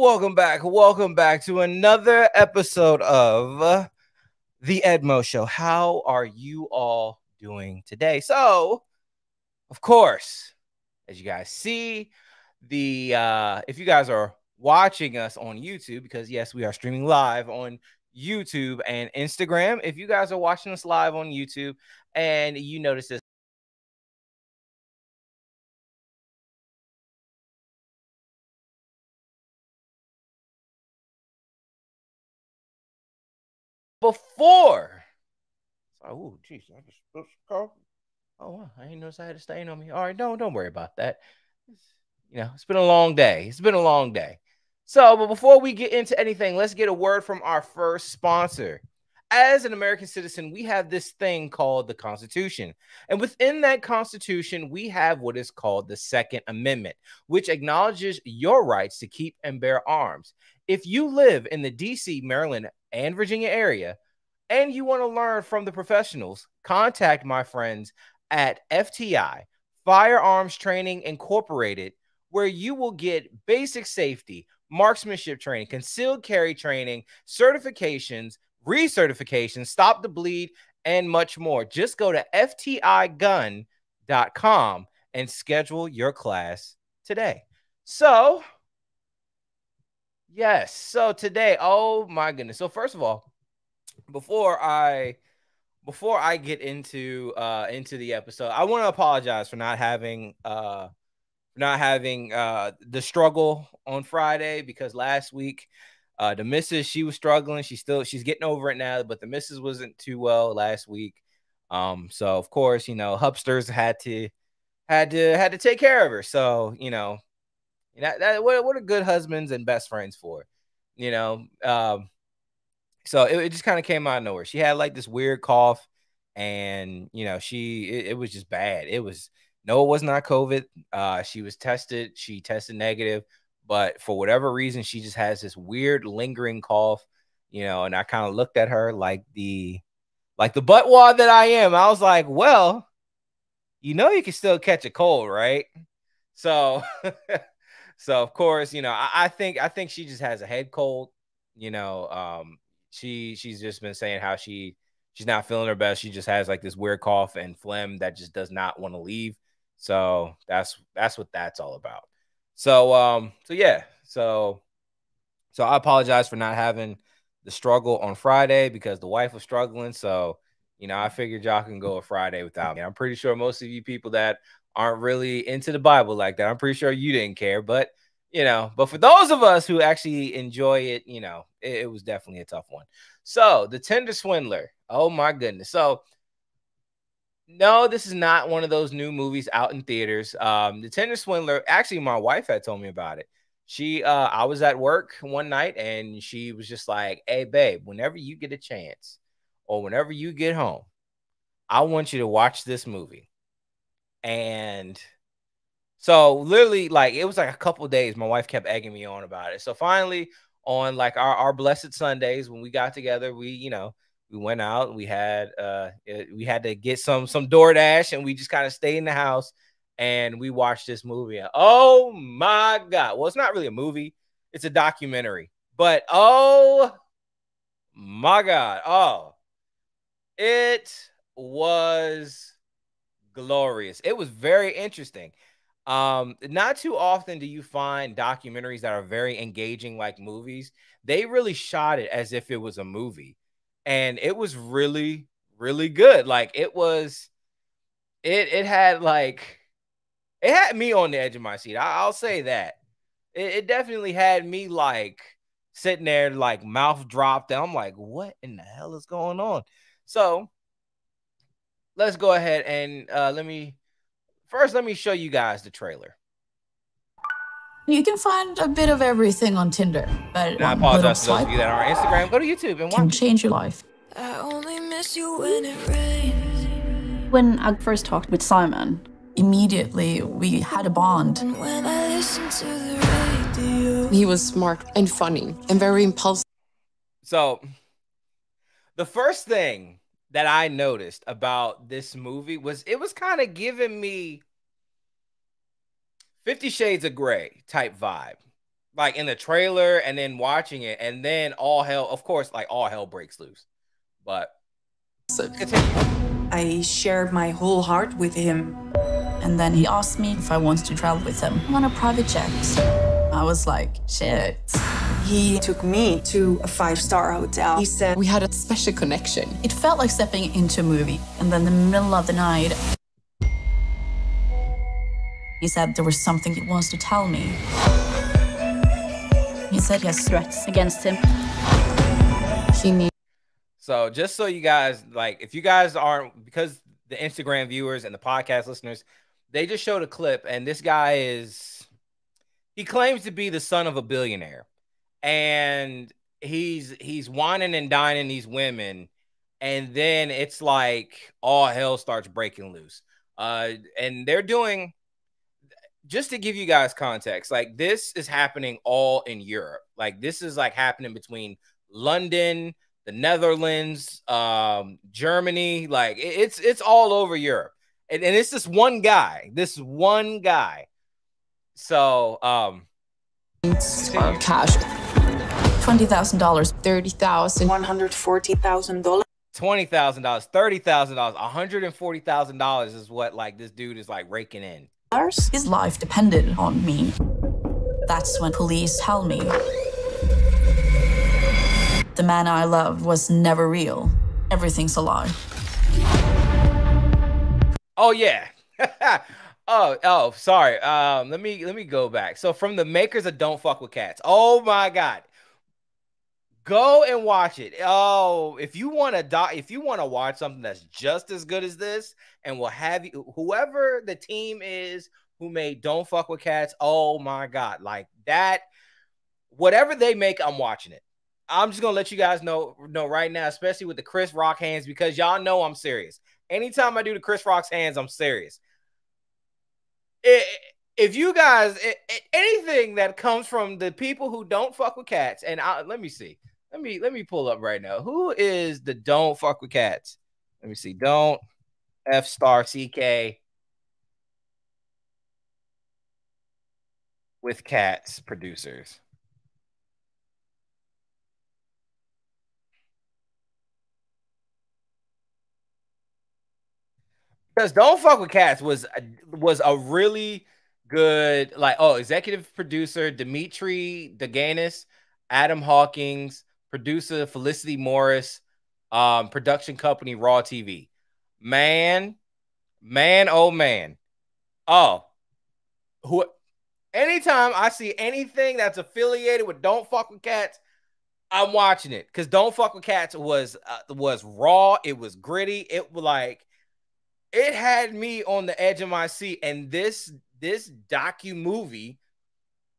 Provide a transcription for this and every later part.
Welcome back. Welcome back to another episode of the Edmo Show. How are you all doing today? So, of course, as you guys see, the uh if you guys are watching us on YouTube, because yes, we are streaming live on YouTube and Instagram. If you guys are watching us live on YouTube and you notice this before. Oh, jeez, I just Oh, wow. I didn't notice I had a stain on me. All right, don't don't worry about that. You know, it's been a long day. It's been a long day. So, but before we get into anything, let's get a word from our first sponsor. As an American citizen, we have this thing called the Constitution. And within that Constitution, we have what is called the Second Amendment, which acknowledges your rights to keep and bear arms. If you live in the DC, Maryland, and Virginia area, and you want to learn from the professionals, contact my friends at FTI, Firearms Training Incorporated, where you will get basic safety, marksmanship training, concealed carry training, certifications, recertifications, stop the bleed, and much more. Just go to FTIgun.com and schedule your class today. So, Yes. So today, oh my goodness. So first of all, before I before I get into uh into the episode, I want to apologize for not having uh not having uh the struggle on Friday because last week uh the missus she was struggling. She's still she's getting over it now, but the missus wasn't too well last week. Um, so of course, you know, Hubsters had to had to had to take care of her. So, you know, that, what, what are good husbands and best friends for? You know, um, so it, it just kind of came out of nowhere. She had like this weird cough, and you know, she it, it, was just bad. It was no, it was not COVID. Uh, she was tested. She tested negative, but for whatever reason, she just has this weird lingering cough. You know, and I kind of looked at her like the like the butt wad that I am. I was like, well, you know, you can still catch a cold, right? So So of course, you know, I, I, think I think she just has a head cold. You know, um, she she's just been saying how she she's not feeling her best. She just has like this weird cough and phlegm that just does not want to leave. So that's that's what that's all about. So um, so yeah, so so I apologize for not having the struggle on Friday because the wife was struggling. So you know, I figured y'all can go a Friday without me. I'm pretty sure most of you people that aren't really into the Bible like that. I'm pretty sure you didn't care, but you know, but for those of us who actually enjoy it, you know, it, it was definitely a tough one. So, The Tinder Swindler. Oh my goodness. So, no, this is not one of those new movies out in theaters. Um, The Tinder Swindler, actually, my wife had told me about it. She, uh, I was at work one night and she was just like, Hey, babe, whenever you get a chance or whenever you get home, I want you to watch this movie. And so literally, like it was like a couple days, my wife kept egging me on about it. So finally, on like our, our blessed Sundays when we got together, we, you know, we went out we had uh we had to get some some DoorDash and we just kind of stayed in the house and we watched this movie. Oh my god. Well, it's not really a movie, it's a documentary. But oh my god. Oh. It was glorious. It was very interesting. Um, not too often do you find documentaries that are very engaging like movies. They really shot it as if it was a movie, and it was really, really good. Like it was, it it had like it had me on the edge of my seat. I, will say that. It, it definitely had me like sitting there, like mouth dropped, and I'm like, what in the hell is going on? So let's go ahead and uh, let me first let me show you guys the trailer. You can find a bit of everything on Tinder, but I apologize to those of you that are on Instagram. Go to YouTube and watch. Can change your life. I only miss you when it rains. When I first talked with Simon, immediately we had a bond. He was smart and funny and very impulsive. So, the first thing that I noticed about this movie was it was kind of giving me 50 Shades of Grey type vibe. like in the trailer and then watching it, and then all hell, of course, like all hell breaks loose. But I shared my whole heart with him. And then he asked me if I wanted to travel with him on a private jet. I was like, shit. He took me to a five star hotel. He said we had a special connection. It felt like stepping into a movie. And then, in the middle of the night, he said there was something he wants to tell me. He said he has threats against him. He needs. So just so you guys like, if you guys aren't because the Instagram viewers and the podcast listeners, they just showed a clip, and this guy is he claims to be the son of a billionaire, and he's he's wining and dining these women, and then it's like all hell starts breaking loose. Uh, and they're doing just to give you guys context, like this is happening all in Europe. Like this is like happening between London, the Netherlands, um, Germany. Like it's it's all over Europe, and, and it's this one guy. This one guy. So um, cash. Twenty thousand dollars, thirty thousand, one hundred forty thousand dollars. Twenty thousand dollars, thirty thousand dollars, one hundred and forty thousand dollars is what like this dude is like raking in. His life depended on me. That's when police tell me the man I loved was never real. Everything's a lie. Oh yeah. oh, oh, sorry. Um, let me let me go back. So from the makers of Don't Fuck with Cats. Oh my god. Go and watch it. Oh, if you want to die, if you want to watch something that's just as good as this, and will have you, whoever the team is who made Don't Fuck with Cats. Oh my god, like that. Whatever they make, I'm watching it. I'm just gonna let you guys know know right now, especially with the Chris Rock hands, because y'all know I'm serious. Anytime I do the Chris Rock's hands, I'm serious. If you guys anything that comes from the people who don't fuck with cats, and I, let me see. Let me let me pull up right now. Who is the don't fuck with cats? Let me see. Don't F star CK with cats producers. Because Don't Fuck with Cats was was a really good like oh executive producer Dimitri Doganis, Adam Hawkins, producer Felicity Morris, um, production company Raw TV. Man, man, oh man. Oh, who anytime I see anything that's affiliated with Don't Fuck with Cats, I'm watching it because Don't Fuck with Cats was uh, was raw. It was gritty. It was like it had me on the edge of my seat, and this this docu movie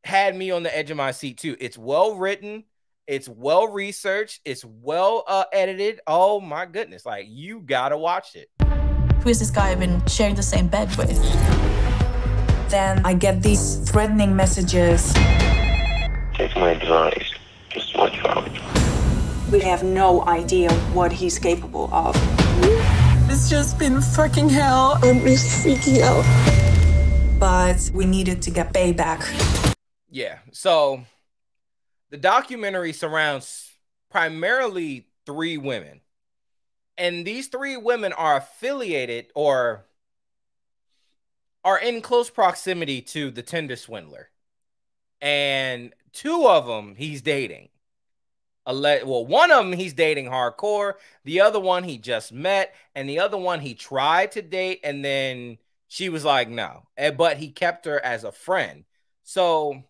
had me on the edge of my seat too. It's well written. It's well researched. It's well uh, edited. Oh my goodness! Like you gotta watch it. Who is this guy I've been sharing the same bed with? Then I get these threatening messages. Take my advice. Just watch out. We have no idea what he's capable of. It's just been fucking hell. I'm just freaking out. But we needed to get payback. Yeah. So the documentary surrounds primarily three women. And these three women are affiliated or are in close proximity to the Tinder swindler. And two of them he's dating. Well, one of them he's dating hardcore. The other one he just met. And the other one he tried to date. And then she was like, no. But he kept her as a friend. So,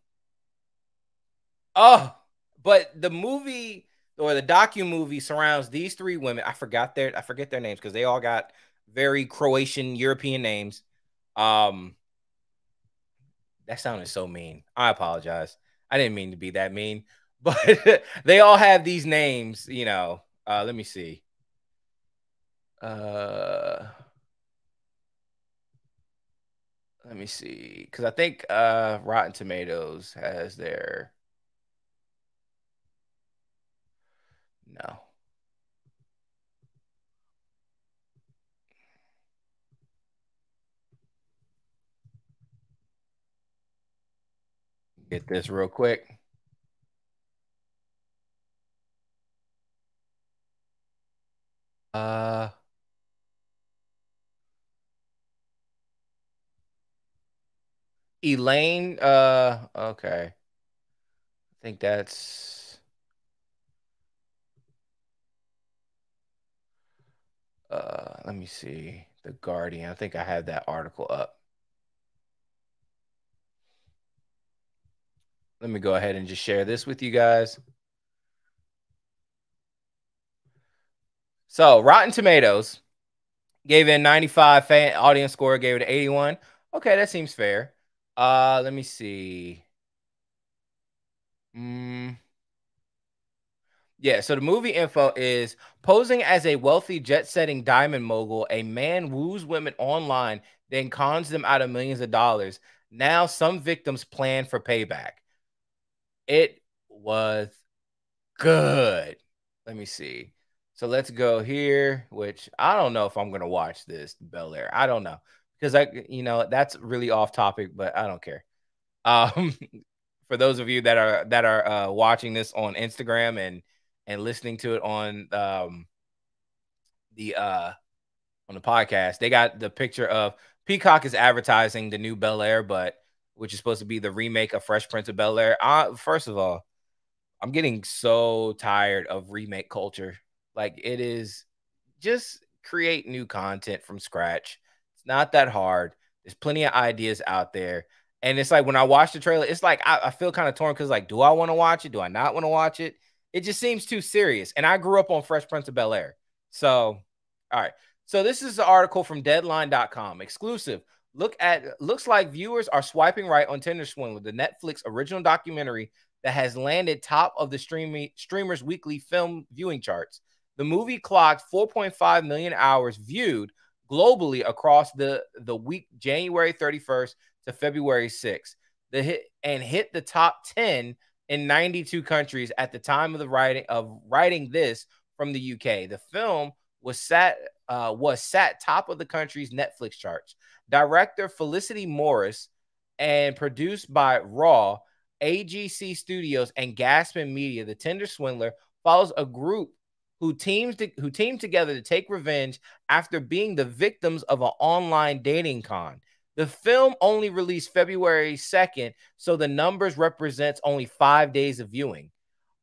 oh, but the movie or the docu movie surrounds these three women. I forgot their I forget their names because they all got very Croatian European names. Um, that sounded so mean. I apologize. I didn't mean to be that mean, but they all have these names, you know. Uh, let me see. Uh, let me see, because I think uh, Rotten Tomatoes has their. No. Get this real quick. Uh Elaine, uh okay. I think that's uh let me see. The Guardian. I think I have that article up. Let me go ahead and just share this with you guys. So, Rotten Tomatoes gave it 95 fan audience score, gave it 81. Okay, that seems fair. Uh, let me see. Mm. Yeah, so the movie info is posing as a wealthy jet setting diamond mogul, a man woos women online, then cons them out of millions of dollars. Now, some victims plan for payback. It was good. Let me see. So let's go here, which I don't know if I'm to watch this Bel Air. I don't know because I, you know, that's really off topic, but I don't care. Um, for those of you that are that are uh, watching this on Instagram and and listening to it on um the uh on the podcast, they got the picture of Peacock is advertising the new Bel Air, but which is supposed to be the remake of Fresh Prince of Bel Air. First of all, I'm getting so tired of remake culture. Like it is just create new content from scratch. It's not that hard. There's plenty of ideas out there. And it's like when I watch the trailer, it's like I, I feel kind of torn because like, do I want to watch it? Do I not want to watch it? It just seems too serious. And I grew up on Fresh Prince of Bel Air. So, all right. So this is the article from deadline.com exclusive. Look at looks like viewers are swiping right on Tinder Swindler, the Netflix original documentary that has landed top of the streaming streamers weekly film viewing charts. The movie clocked 4.5 million hours viewed globally across the the week January 31st to February 6th. The hit and hit the top 10 in 92 countries at the time of the writing of writing this from the UK. The film was sat uh, was sat top of the country's Netflix charts director Felicity Morris, and produced by Raw, AGC Studios, and Gaspin Media. The Tinder Swindler follows a group who teams to, who team together to take revenge after being the victims of an online dating con. The film only released February 2nd, so the numbers represents only 5 days of viewing.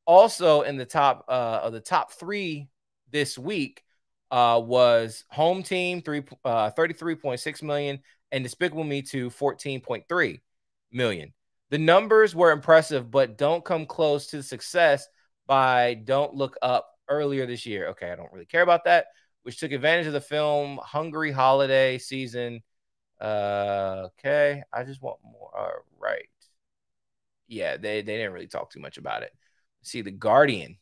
Also in the top uh, of the top 3 this week uh, was Home Team three uh, 33.6 million and Despicable Me 2 14.3 million. The numbers were impressive, but don't come close to the success by Don't Look Up earlier this year. Okay, I don't really care about that, which took advantage of the film Hungry Holiday season. Uh, okay, I just want more. All right. Yeah, they, they didn't really talk too much about it. See, The Guardian.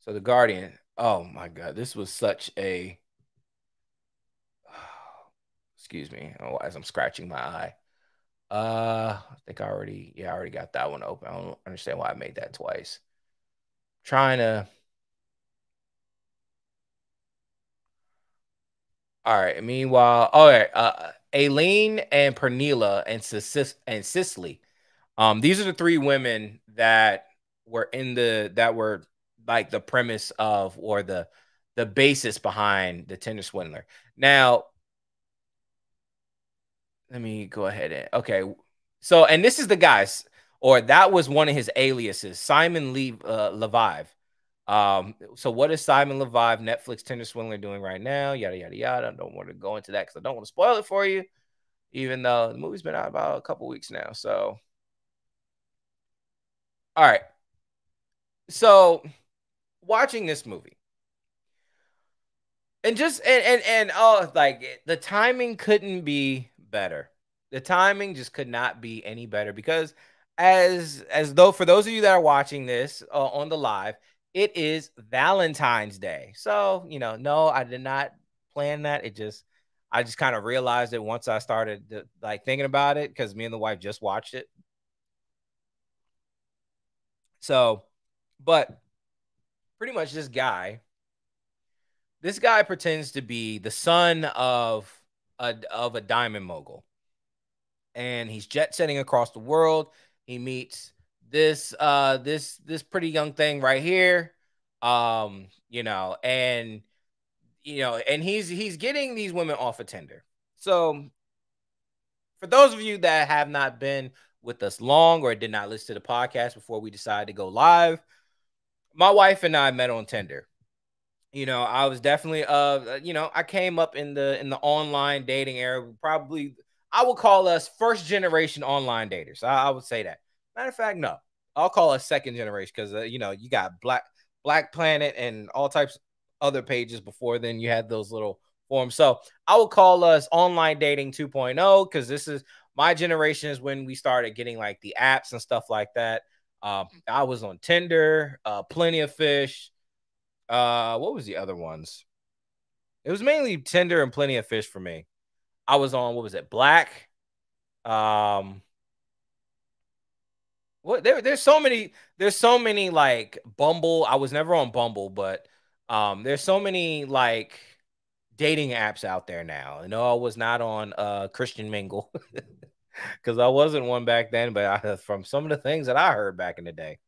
So, The Guardian, Oh my god, this was such a excuse me oh, as I'm scratching my eye. Uh, I think I already, yeah, I already got that one open. I don't understand why I made that twice. Trying to. All right. Meanwhile, all right. Uh, Ayleen and Pernilla and Cis- and Cicely. Um, these are the three women that were in the that were like the premise of or the the basis behind the Tinder swindler. Now, let me go ahead and okay. So, and this is the guys, or that was one of his aliases, Simon Lee uh, Leviev. Um, so what is Simon Leviev, Netflix Tinder swindler doing right now? Yada yada yada. I don't want to go into that because I don't want to spoil it for you, even though the movie's been out about a couple weeks now. So, all right. So watching this movie and just and and and oh like the timing couldn't be better the timing just could not be any better because as as though for those of you that are watching this uh, on the live it is valentine's day so you know no i did not plan that it just i just kind of realized it once i started to, like thinking about it because me and the wife just watched it so but pretty much this guy. This guy pretends to be the son of a of a diamond mogul. and he's jet setting across the world. He meets this uh this this pretty young thing right here. Um, you know, and you know, and he's he's getting these women off of Tinder. So for those of you that have not been with us long or did not listen to the podcast before we decided to go live, my wife and I met on Tinder. You know, I was definitely uh you know, I came up in the in the online dating era, probably I would call us first generation online daters. I, I would say that. Matter of fact, no. I'll call us second generation because uh, you know, you got Black Black Planet and all types other pages before then you had those little forms. So I would call us online dating 2.0 because this is my generation is when we started getting like the apps and stuff like that. Um, I was on Tinder, uh, Plenty of Fish. Uh, what was the other ones? It was mainly Tinder and Plenty of Fish for me. I was on what was it, Black? Um, what there, there's so many, there's so many like Bumble. I was never on Bumble, but um, there's so many like dating apps out there now. No, I was not on uh Christian Mingle because I wasn't one back then, but I, from some of the things that I heard back in the day,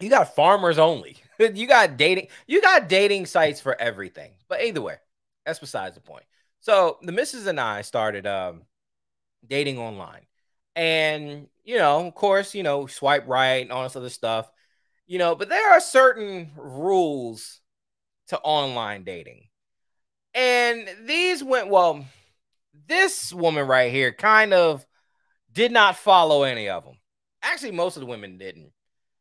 you got farmers only. you got dating, you got dating sites for everything. But either way, that's besides the point. So the missus and I started um dating online. And you know, of course, you know, swipe right and all this other stuff. You know, but there are certain rules to online dating. And these went well, this woman right here kind of did not follow any of them. Actually, most of the women didn't.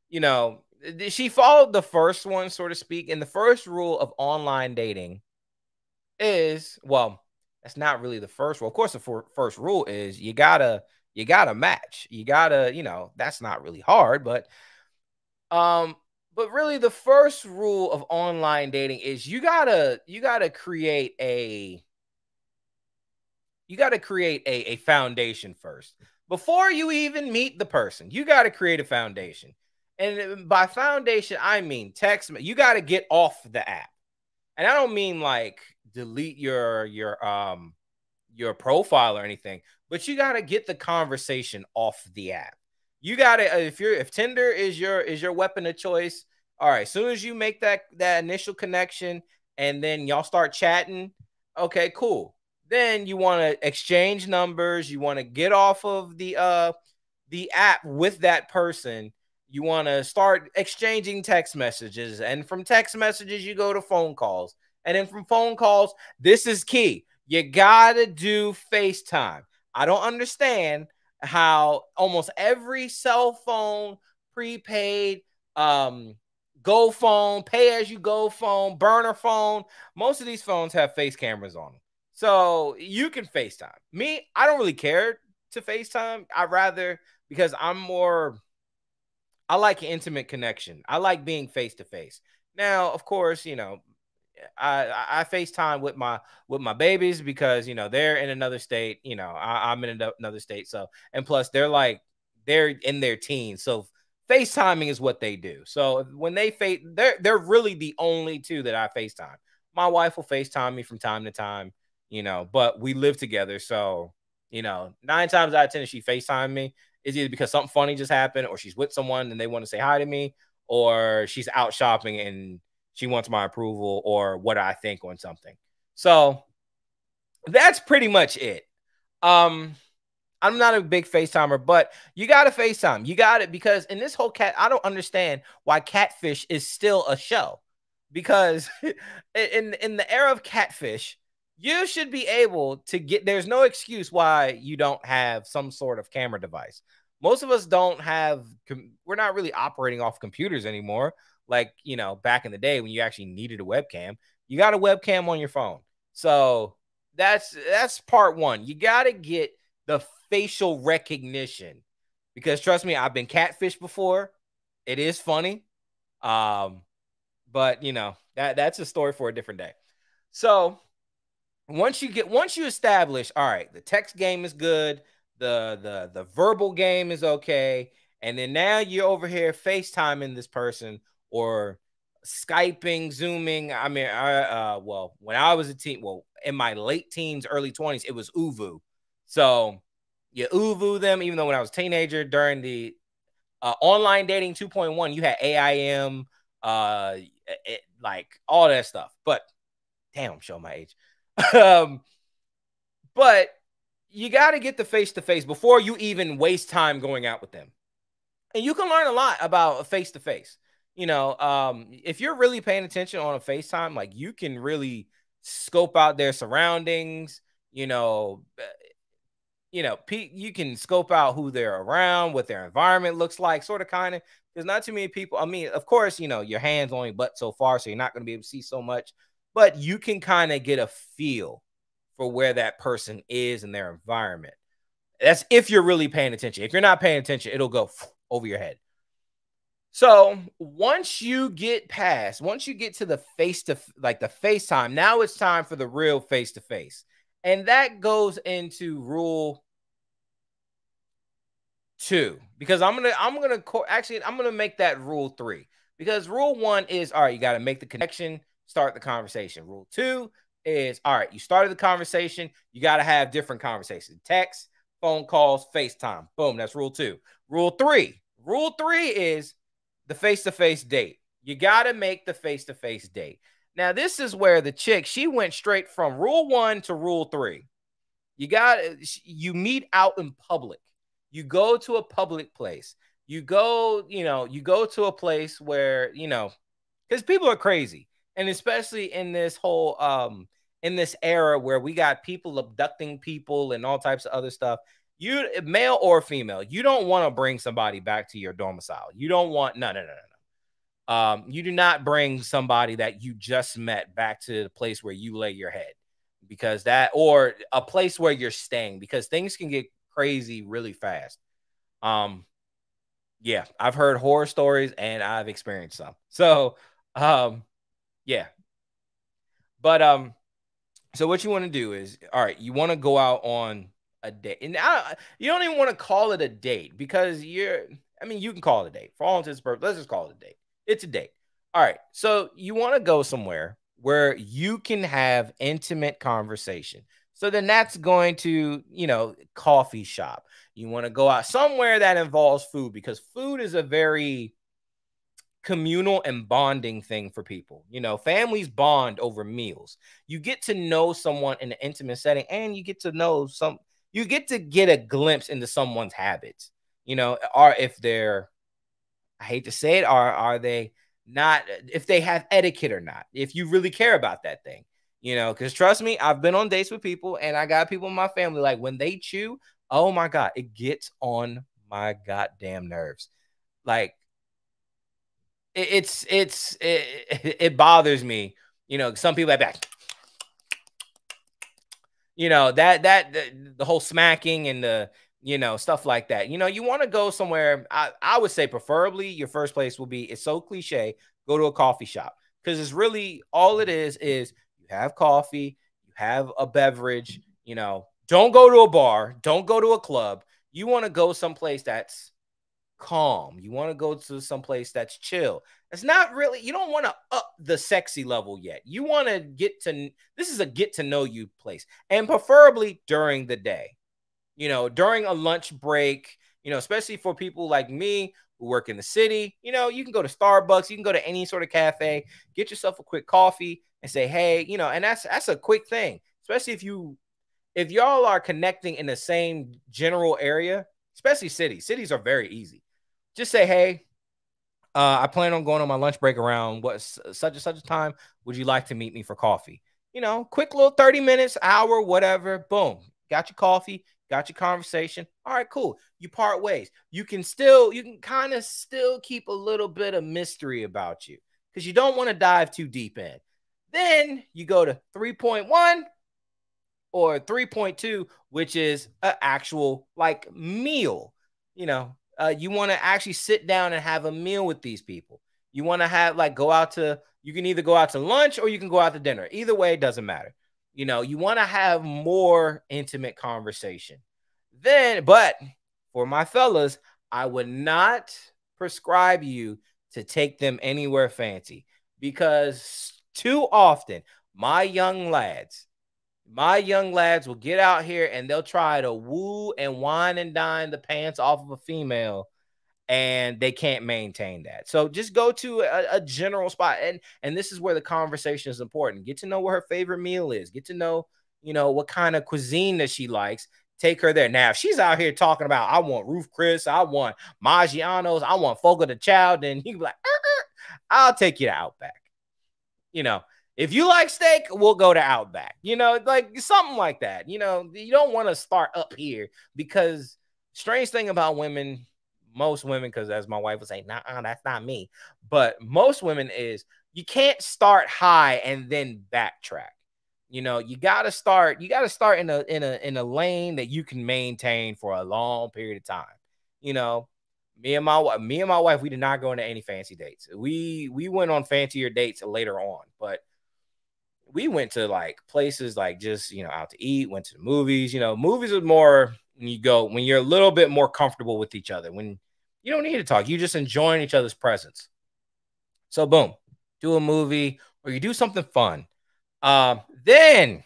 You know, she followed the first one, so to speak. And the first rule of online dating is well, that's not really the first rule. Of course, the first rule is you gotta you gotta match. You gotta, you know, that's not really hard, but um, but really the first rule of online dating is you gotta you gotta create a you gotta create a, a foundation first before you even meet the person you gotta create a foundation and by foundation i mean text you gotta get off the app and i don't mean like delete your your um your profile or anything but you gotta get the conversation off the app you got to if you're if Tinder is your is your weapon of choice. All right, as soon as you make that that initial connection and then y'all start chatting, okay, cool. Then you want to exchange numbers. You want to get off of the uh the app with that person. You want to start exchanging text messages, and from text messages you go to phone calls, and then from phone calls, this is key. You gotta do FaceTime. I don't understand how almost every cell phone, prepaid, um, go phone, pay as you go phone, burner phone, most of these phones have face cameras on them. So you can FaceTime. Me, I don't really care to FaceTime. I rather because I'm more I like intimate connection. I like being face to face. Now, of course, you know, I I FaceTime with my with my babies because you know they're in another state. You know, I, am in another state. So and plus they're like they're in their teens. So FaceTiming is what they do. So when they face, they're they're really the only two that I FaceTime. My wife will FaceTime me from time to time. You know, but we live together, so you know, nine times out of ten, she FaceTime me is either because something funny just happened, or she's with someone and they want to say hi to me, or she's out shopping and she wants my approval or what I think on something. So that's pretty much it. Um, I'm not a big FaceTimer, but you got to FaceTime. You got it because in this whole cat, I don't understand why catfish is still a show. Because in in the era of catfish, you should be able to get there's no excuse why you don't have some sort of camera device. Most of us don't have we're not really operating off computers anymore like you know back in the day when you actually needed a webcam you got a webcam on your phone. So that's that's part one. You got to get the facial recognition because trust me i've been catfished before. It is funny. Um but you know that that's a story for a different day. So once you get once you establish all right the text game is good the the the verbal game is okay and then now you're over here facetiming this person or Skyping, Zooming. I mean, I, uh, well, when I was a teen, well, in my late teens, early 20s, it was ooVoo. So you ooVoo them, even though when I was teenager during the uh, online dating 2.1, you had AIM, uh, it, like all that stuff. But damn, show my age. um, but you got to get the face to face before you even waste time going out with them. And you can learn a lot about a face to face. You know, um, if you're really paying attention on a FaceTime, like you can really scope out their surroundings. You know, you know, you can scope out who they're around, what their environment looks like, sort of kind of. There's not too many people. I mean, of course, you know, your hands only but so far, so you're not going to be able to see so much, but you can kind of get a feel for where that person is in their environment. That's if you're really paying attention. If you're not paying attention, it'll go over your head. So once you get past, once you get to the face to like the FaceTime, now it's time for the real face to face. And that goes into rule two because I'm gonna I'm gonna actually I'm gonna make that rule three because rule one is all right. You got to make the connection, start the conversation. Rule two is all right. You started the conversation. You got to have different conversations: text, phone calls, FaceTime. Boom. That's rule two. Rule three. Rule three is the face to face date. You got to make the face to face date. Now, this is where the chick, she went straight from rule one to rule three. You got you meet out in public. You go to a public place. You go, you know, you go to a place where, you know, because people are crazy. And especially in this whole um in this era where we got people abducting people and all types of other stuff. You male or female, you don't want to bring somebody back to your domicile. You don't want no no no no um, you do not bring somebody that you just met back to the place where you lay your head because that or a place where you're staying because things can get crazy really fast. Um, yeah, I've heard horror stories and I've experienced some. So, um, yeah. But um, so what you want to do is, all right, you want to go out on a date, and I, you don't even want to call it a date because you're. I mean, you can call it a date for all intents and purposes. Let's just call it a date. It's a date. All right. So you want to go somewhere where you can have intimate conversation. So then that's going to, you know, coffee shop. You want to go out somewhere that involves food because food is a very communal and bonding thing for people. You know, families bond over meals. You get to know someone in an intimate setting and you get to know some you get to get a glimpse into someone's habits. You know, or if they're I hate to say it, are are they not if they have etiquette or not, if you really care about that thing, you know, because trust me, I've been on dates with people and I got people in my family like when they chew, oh my god, it gets on my goddamn nerves. Like it, it's it's it, it bothers me, you know, some people like that you know that that the, the whole smacking and the you know, stuff like that. You know, you want to go somewhere. I, I would say preferably your first place will be it's so cliche, go to a coffee shop. Because it's really all it is is you have coffee, you have a beverage, you know, don't go to a bar, don't go to a club. You want to go someplace that's calm. You want to go to someplace that's chill. It's not really, you don't want to up the sexy level yet. You want to get to this is a get to know you place and preferably during the day you know, during a lunch break, you know, especially for people like me who work in the city, you know, you can go to Starbucks, you can go to any sort of cafe, get yourself a quick coffee and say, hey, you know, and that's that's a quick thing, especially if you if y'all are connecting in the same general area, especially cities. Cities are very easy. Just say, hey, uh, I plan on going on my lunch break around what such and such a time. Would you like to meet me for coffee? You know, quick little 30 minutes, hour, whatever. Boom. Got your coffee got your conversation. All right, cool. You part ways. You can still, you can kind of still keep a little bit of mystery about you because you don't want to dive too deep in. Then you go to 3.1 or 3.2, which is an actual like meal. You know, uh, you want to actually sit down and have a meal with these people. You want to have like go out to, you can either go out to lunch or you can go out to dinner. Either way, it doesn't matter. You know, you want to have more intimate conversation. Then, but for my fellas, I would not prescribe you to take them anywhere fancy because too often my young lads, my young lads will get out here and they'll try to woo and wine and dine the pants off of a female and they can't maintain that. So just go to a, a, general spot and and this is where the conversation is important. Get to know what her favorite meal is. Get to know, you know, what kind of cuisine that she likes. Take her there. Now, if she's out here talking about I want Ruth Chris, I want Maggiano's, I want Fogo de Chao, then you be like, uh-uh, I'll take you to Outback. You know, if you like steak, we'll go to Outback. You know, like something like that. You know, you don't want to start up here because strange thing about women, most women, because as my wife would say, nah, uh, that's not me. But most women is you can't start high and then backtrack. You know, you gotta start, you gotta start in a in a in a lane that you can maintain for a long period of time. You know, me and my me and my wife, we did not go into any fancy dates. We we went on fancier dates later on, but we went to like places like just you know out to eat, went to the movies. You know, movies are more when you go when you're a little bit more comfortable with each other. When you don't need to talk, you just enjoying each other's presence. So boom, do a movie or you do something fun. Um, then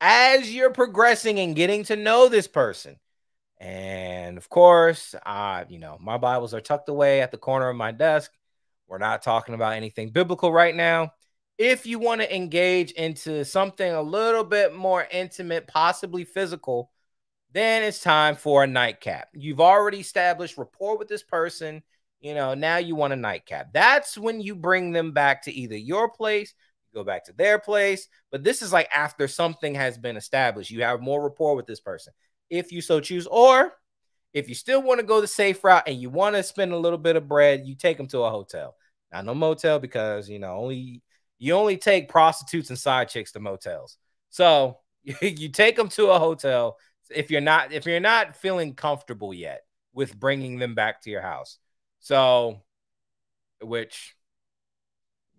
as you're progressing and getting to know this person, and of course, uh, you know, my Bibles are tucked away at the corner of my desk. We're not talking about anything biblical right now if you want to engage into something a little bit more intimate, possibly physical, then it's time for a nightcap. You've already established rapport with this person. You know, now you want a nightcap. That's when you bring them back to either your place, go back to their place. But this is like after something has been established, you have more rapport with this person, if you so choose. Or if you still want to go the safe route and you want to spend a little bit of bread, you take them to a hotel. Not no motel because you know only you only take prostitutes and side chicks to motels. So you take them to a hotel if you're not if you're not feeling comfortable yet with bringing them back to your house. So which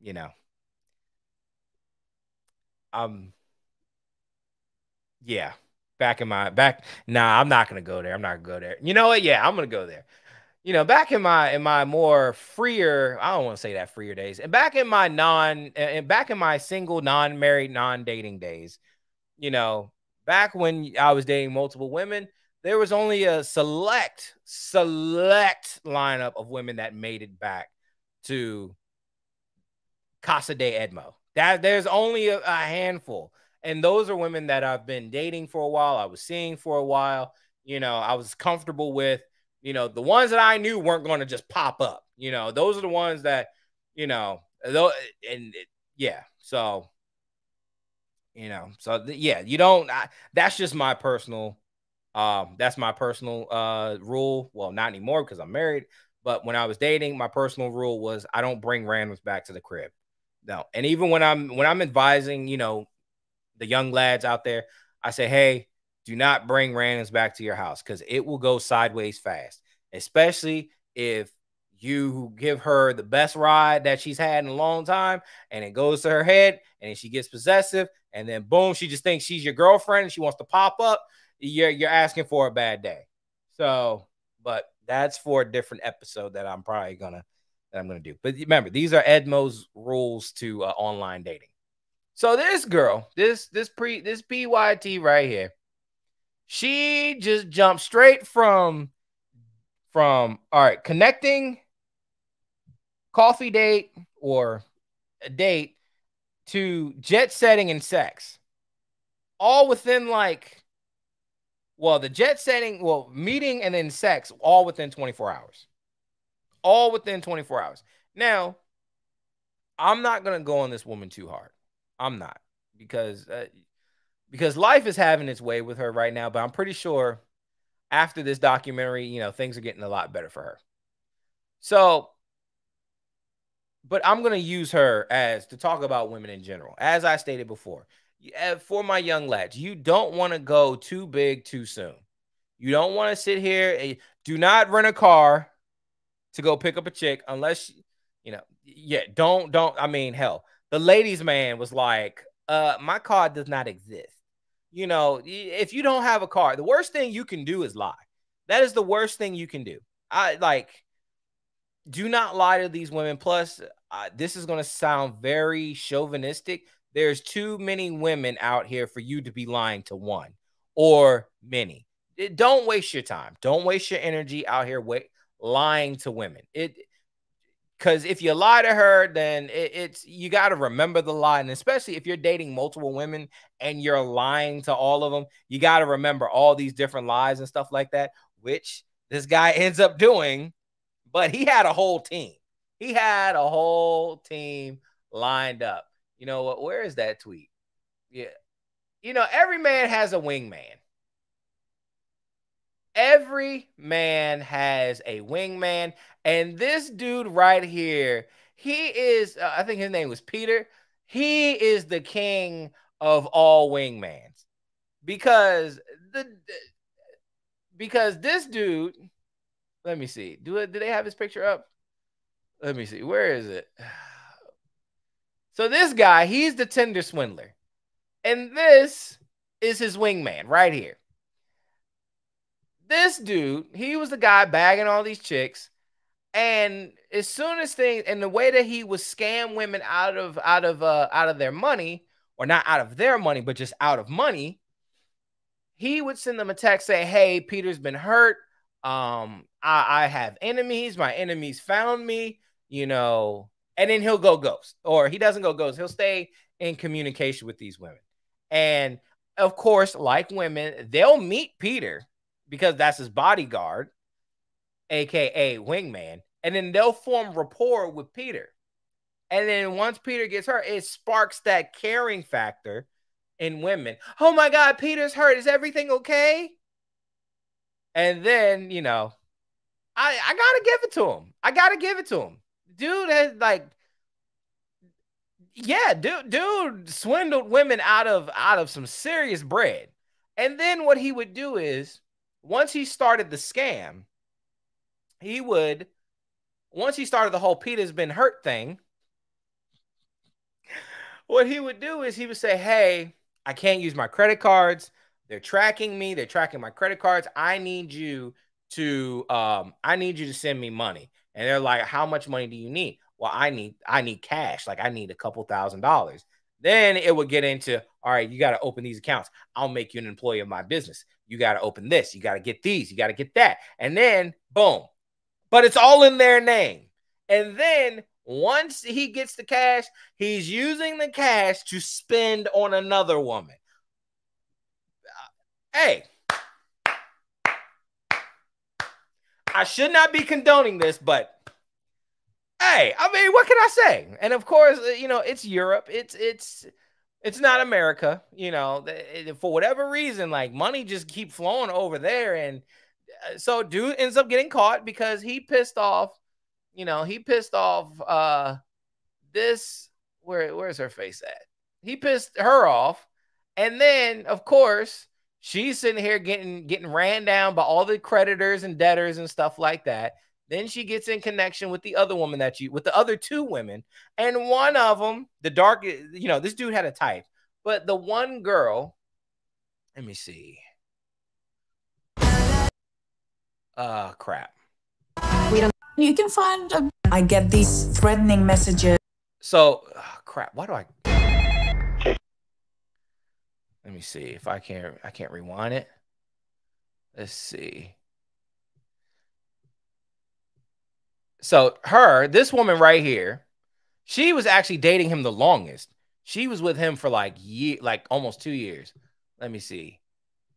you know um yeah back in my back nah i'm not gonna go there i'm not gonna go there you know what yeah i'm gonna go there you know, back in my in my more freer, I don't want to say that freer days, and back in my non and back in my single, non-married, non-dating days, you know, back when I was dating multiple women, there was only a select, select lineup of women that made it back to Casa de Edmo. That there's only a, a handful. And those are women that I've been dating for a while, I was seeing for a while, you know, I was comfortable with you know, the ones that I knew weren't going to just pop up. You know, those are the ones that, you know, though, and it, yeah. So, you know, so th- yeah, you don't. I, that's just my personal. Um, that's my personal uh rule. Well, not anymore because I'm married. But when I was dating, my personal rule was I don't bring randoms back to the crib. No, and even when I'm when I'm advising, you know, the young lads out there, I say, hey, do not bring randoms back to your house because it will go sideways fast, especially if you give her the best ride that she's had in a long time and it goes to her head and she gets possessive and then boom she just thinks she's your girlfriend and she wants to pop up you're you're asking for a bad day. So but that's for a different episode that i'm probably gonna that i'm gonna do. But remember these are edmo's rules to uh, online dating. So this girl this this pre this pyt right here she just jumped straight from from all right, connecting coffee date or a date to jet setting and sex. All within like well, the jet setting, well, meeting and then sex all within 24 hours. All within 24 hours. Now, I'm not going to go on this woman too hard. I'm not because uh, because life is having its way with her right now, but I'm pretty sure after this documentary, you know, things are getting a lot better for her. So, but I'm going to use her as to talk about women in general. As I stated before, eh, for my young lads, you don't want to go too big too soon. You don't want to sit here. And do not rent a car to go pick up a chick unless, you know, yeah, don't, don't. I mean, hell, the ladies' man was like, uh, my car does not exist. You know, if you don't have a car, the worst thing you can do is lie. That is the worst thing you can do. I like do not lie to these women. Plus, uh, this is going to sound very chauvinistic. there's too many women out here for you to be lying to one or many. It, don't waste your time. Don't waste your energy out here wait, lying to women. It because if you lie to her, then it, it's you got to remember the lie, and especially if you're dating multiple women and you're lying to all of them, you got to remember all these different lies and stuff like that, which this guy ends up doing. But he had a whole team. He had a whole team lined up. You know what? Where is that tweet? Yeah. You know, every man has a wingman. Every man has a wingman. And this dude right here, he is, uh, I think his name was Peter. He is the king of all wingmans because the, because this dude, let me see. Do it, do they have his picture up? Let me see. Where is it? So this guy, he's the Tinder swindler. And this is his wingman right here. This dude, he was the guy bagging all these chicks. And as soon as things and the way that he was scam women out of out of uh out of their money, or not out of their money, but just out of money, he would send them a text saying, Hey, Peter's been hurt. Um, I, I have enemies, my enemies found me, you know, and then he'll go ghost, or he doesn't go ghost, he'll stay in communication with these women. And of course, like women, they'll meet Peter because that's his bodyguard, aka wingman, and then they'll form rapport with Peter. And then once Peter gets hurt, it sparks that caring factor in women. Oh my God, Peter's hurt. Is everything okay? And then, you know, I, I gotta give it to him. I gotta give it to him. Dude has like yeah, dude, dude swindled women out of out of some serious bread. And then what he would do is once he started the scam, he would, once he started the whole Peter's been hurt thing, what he would do is he would say, Hey, I can't use my credit cards. They're tracking me, they're tracking my credit cards. I need you to um, I need you to send me money. And they're like, How much money do you need? Well, I need I need cash, like I need a couple thousand dollars. Then it would get into, all right, you got to open these accounts. I'll make you an employee of my business. You got to open this. You got to get these. You got to get that. And then boom. But it's all in their name. And then once he gets the cash, he's using the cash to spend on another woman. Hey, I should not be condoning this, but hey, I mean, what can I say? And of course, uh, you know, it's Europe. It's it's it's not America. You know, for whatever reason, like money just keep flowing over there, and uh, so dude ends up getting caught because he pissed off. You know, he pissed off uh this. Where where's her face at? He pissed her off, and then of course she's sitting here getting getting ran down by all the creditors and debtors and stuff like that. Then she gets in connection with the other woman that you, with the other two women. And one of them, the dark, you know, this dude had a type, but the one girl, let me see. Uh, crap. We don't. You can find. A, I get these threatening messages. So, oh, crap. Why do I? Let me see if I can't. I can't rewind it. Let's see. So her, this woman right here, she was actually dating him the longest. She was with him for like year, like almost two years. Let me see.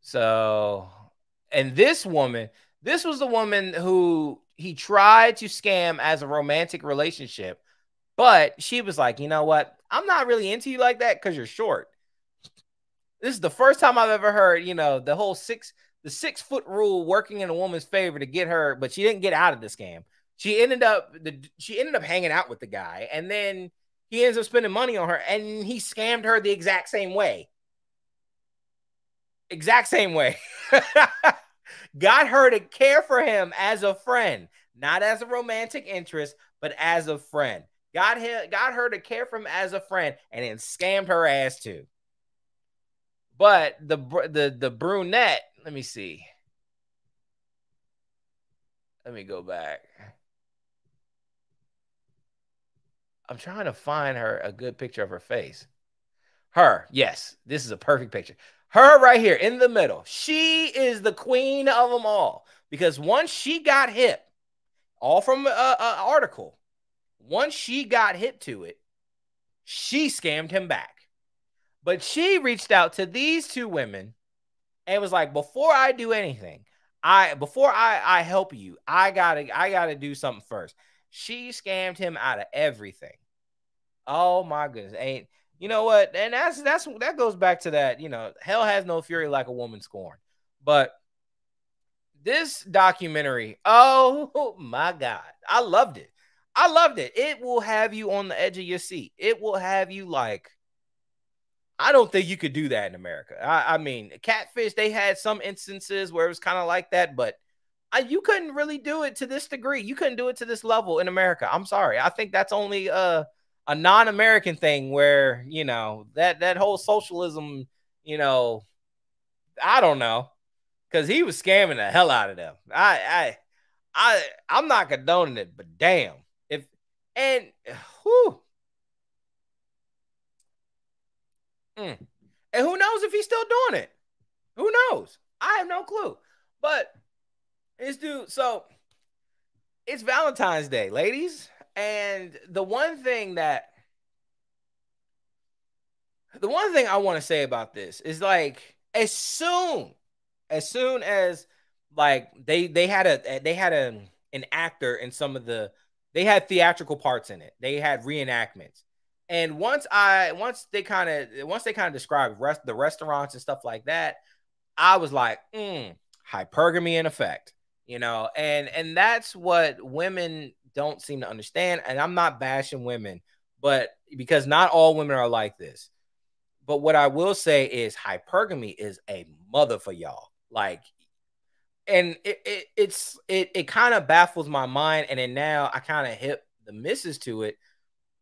So, and this woman, this was the woman who he tried to scam as a romantic relationship, but she was like, you know what? I'm not really into you like that because you're short. This is the first time I've ever heard, you know, the whole six, the six foot rule working in a woman's favor to get her, but she didn't get out of the scam she ended up the she ended up hanging out with the guy and then he ends up spending money on her and he scammed her the exact same way. Exact same way. Got her to care for him as a friend not as a romantic interest but as a friend. Got him got her to care for him as a friend and then scammed her ass too. But the the the brunette let me see. Let me go back I'm trying to find her a good picture of her face. Her, yes, this is a perfect picture. Her right here in the middle. She is the queen of them all because once she got hip, all from an article, once she got hip to it, she scammed him back. But she reached out to these two women and was like, before I do anything, I before I I help you, I gotta I gotta do something first. She scammed him out of everything. Oh my goodness. Ain't you know what? And that's that's that goes back to that, you know, hell has no fury like a woman scorned. But this documentary, oh my God, I loved it. I loved it. It will have you on the edge of your seat. It will have you like, I don't think you could do that in America. I, I mean, catfish, they had some instances where it was kind of like that, but you couldn't really do it to this degree. You couldn't do it to this level in America. I'm sorry. I think that's only uh, a non-American thing where, you know, that that whole socialism, you know, I don't know. Cause he was scamming the hell out of them. I I I I'm not condoning it, but damn. If and who Mm. And who knows if he's still doing it? Who knows? I have no clue. But it's dude, so it's Valentine's Day, ladies. And the one thing that the one thing I want to say about this is like as soon as soon as like they they had a they had a an actor in some of the they had theatrical parts in it. They had reenactments. And once I once they kind of once they kind of described rest the restaurants and stuff like that, I was like, mm, hypergamy in effect, you know, and and that's what women don't seem to understand. And I'm not bashing women, but because not all women are like this. But what I will say is hypergamy is a mother for y'all. Like, and it, it it's it it kind of baffles my mind. And then now I kind of hit the misses to it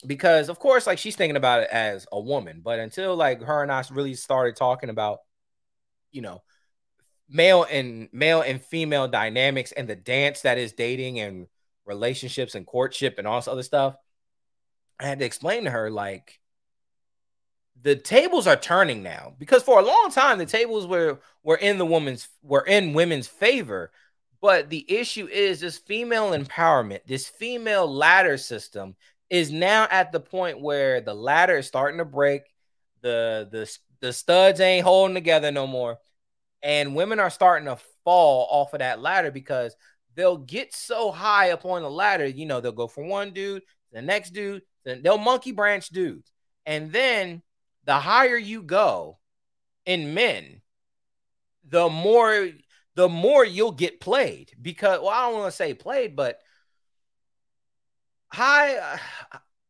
because of course, like she's thinking about it as a woman, but until like her and I really started talking about, you know, male and male and female dynamics and the dance that is dating and relationships and courtship and all this other stuff, I had to explain to her like the tables are turning now because for a long time the tables were were in the woman's were in women's favor. But the issue is this female empowerment this female ladder system is now at the point where the ladder is starting to break. The the the studs ain't holding together no more and women are starting to fall off of that ladder because they'll get so high up on the ladder you know they'll go from one dude the next dude then they'll monkey branch dudes. And then the higher you go in men, the more the more you'll get played because well, I don't want to say played, but high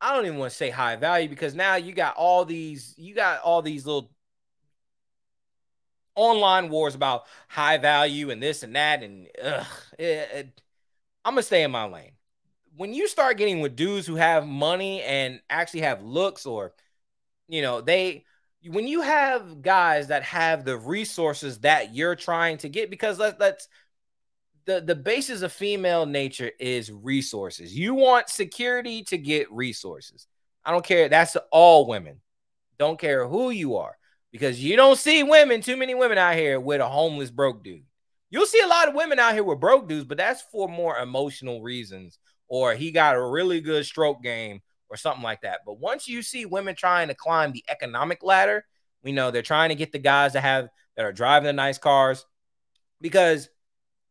I don't even want to say high value because now you got all these you got all these little online wars about high value and this and that and ugh, it, it, I'm gonna stay in my lane. When you start getting with dudes who have money and actually have looks or you know, they when you have guys that have the resources that you're trying to get, because let, let's the the basis of female nature is resources. You want security to get resources. I don't care. That's all women. Don't care who you are because you don't see women, too many women out here with a homeless broke dude. You'll see a lot of women out here with broke dudes, but that's for more emotional reasons or he got a really good stroke game or something like that. But once you see women trying to climb the economic ladder, we know they're trying to get the guys that have that are driving the nice cars because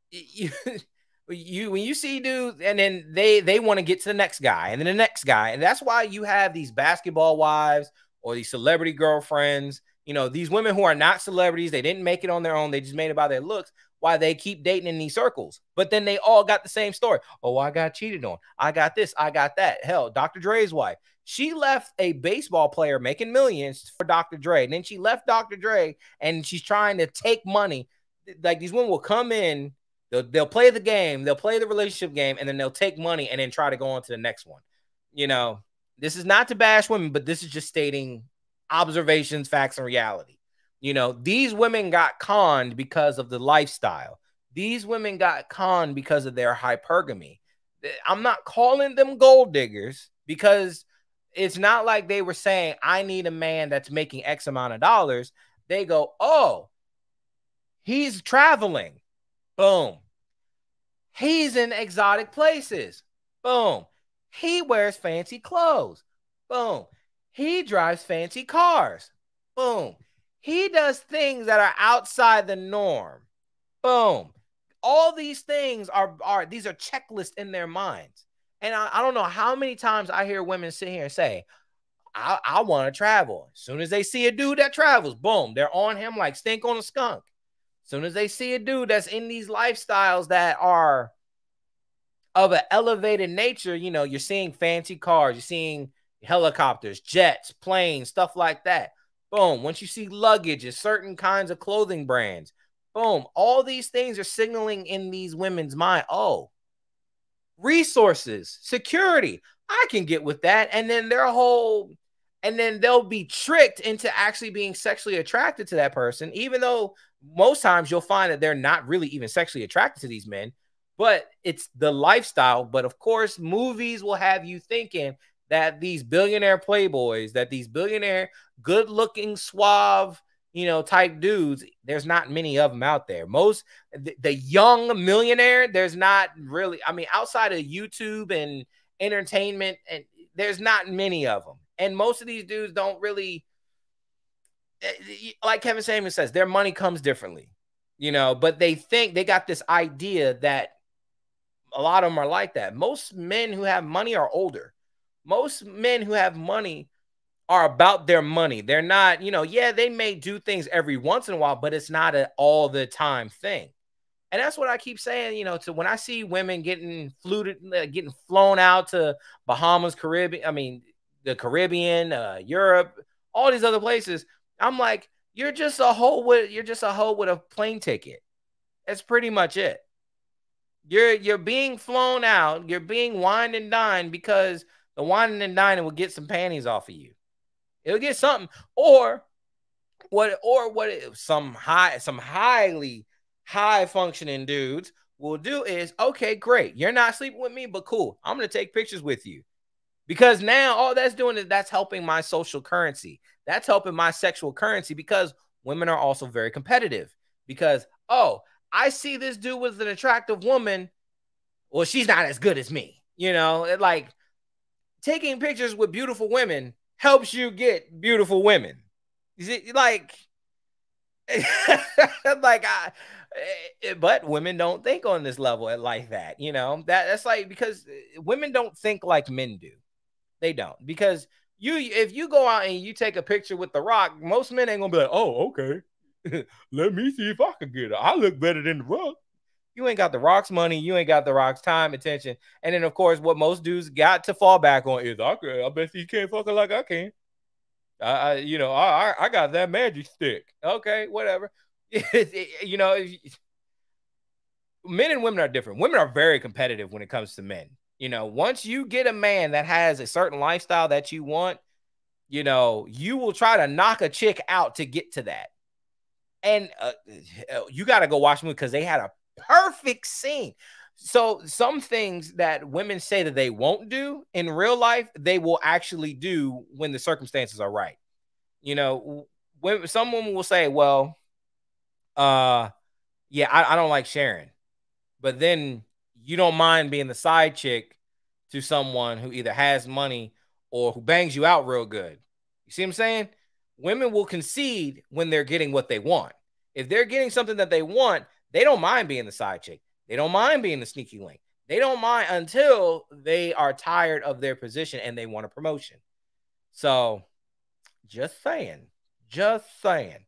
you, you when you see dudes and then they they want to get to the next guy and then the next guy and that's why you have these basketball wives or these celebrity girlfriends you know these women who are not celebrities they didn't make it on their own they just made it by their looks why they keep dating in these circles. But then they all got the same story. Oh, I got cheated on. I got this. I got that. Hell, Dr. Dre's wife. She left a baseball player making millions for Dr. Dre. And then she left Dr. Dre and she's trying to take money. Like these women will come in, they'll, they'll play the game, they'll play the relationship game, and then they'll take money and then try to go on to the next one. You know, this is not to bash women, but this is just stating observations, facts, and reality. You know, these women got conned because of the lifestyle. These women got conned because of their hypergamy. Eh, I'm not calling them gold diggers because it's not like they were saying, I need a man that's making X amount of dollars. They go, oh, he's traveling. Boom. He's in exotic places. Boom. He wears fancy clothes. Boom. He drives fancy cars. Boom. He does things that are outside the norm. Boom. All these things are, are these are checklists in their minds. And I, I don't know how many times I hear women sit here and say, I, I want to travel. As soon as they see a dude that travels, boom, they're on him like stink on a skunk. As soon as they see a dude that's in these lifestyles that are of an elevated nature, you know, you're seeing fancy cars, you're seeing helicopters, jets, planes, stuff like that. Boom. Once you see luggage certain kinds of clothing brands, boom, all these things are signaling in these women's mind. Oh, resources, security. I can get with that. And then their whole, and then they'll be tricked into actually being sexually attracted to that person, even though most times you'll find that they're not really even sexually attracted to these men, but it's the lifestyle. But of course, movies will have you thinking that these billionaire playboys, that these billionaire, good looking, suave, you know, type dudes, there's not many of them out there. Most the, the, young millionaire, there's not really, I mean, outside of YouTube and entertainment, and there's not many of them. And most of these dudes don't really, eh, like Kevin Samuel says, their money comes differently, you know, but they think they got this idea that a lot of them are like that. Most men who have money are older. Most men who have money are about their money. They're not, you know, yeah, they may do things every once in a while, but it's not an all the time thing. And that's what I keep saying, you know, to when I see women getting fluted, uh, getting flown out to Bahamas, Caribbean, I mean, the Caribbean, uh, Europe, all these other places, I'm like, you're just a hoe with you're just a hoe with a plane ticket. That's pretty much it. You're you're being flown out, you're being wined and dined because the wine and dining will get some panties off of you. It'll get something, or what, or what some high, some highly high functioning dudes will do is okay, great. You're not sleeping with me, but cool. I'm gonna take pictures with you because now all that's doing is that's helping my social currency. That's helping my sexual currency because women are also very competitive. Because oh, I see this dude with an attractive woman. Well, she's not as good as me. You know, it like taking pictures with beautiful women helps you get beautiful women. You see, like, like I, eh, but women don't think on this level like that. You know that that's like because women don't think like men do. They don't because you if you go out and you take a picture with the Rock, most men ain't gonna be like, oh okay, let me see if I can get it. I look better than the Rock. You ain't got the Rock's money. You ain't got the Rock's time, attention. And then, of course, what most dudes got to fall back on is, I, I bet you can't fuck like I can. I, I you know, I, I got that magic stick. Okay, whatever. you know, men and women are different. Women are very competitive when it comes to men. You know, once you get a man that has a certain lifestyle that you want, you know, you will try to knock a chick out to get to that. And uh, you got to go watch me because they had a perfect scene. So some things that women say that they won't do in real life, they will actually do when the circumstances are right. You know, when some women will say, "Well, uh, yeah, I, I don't like sharing," but then you don't mind being the side chick to someone who either has money or who bangs you out real good. You see what I'm saying? Women will concede when they're getting what they want. If they're getting something that they want, they don't mind being the side chick. They don't mind being the sneaky link. They don't mind until they are tired of their position and they want a promotion. So, just saying, just saying.